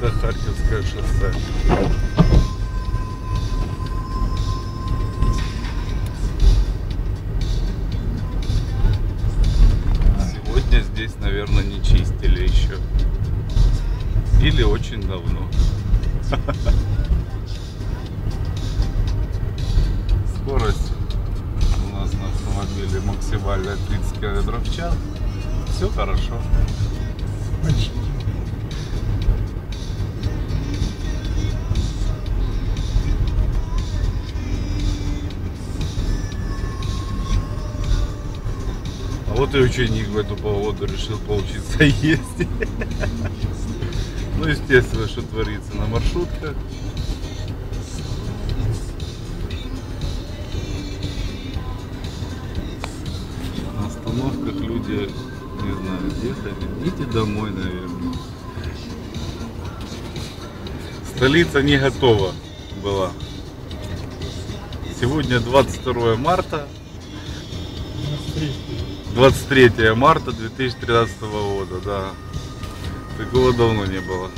это Харьковское шоссе. Сегодня здесь, наверное, не чистили еще. Или очень давно. Скорость у нас на автомобиле максимальная 30 км в час. Все хорошо. Очень. Вот и ученик в эту погоду решил поучиться ездить. Ну, естественно, что творится на маршрутках. На остановках люди, не знаю, ехали. Идите домой, наверное. Столица не готова была. Сегодня 22 марта. 23 марта 2013 года, да. Такого давно не было.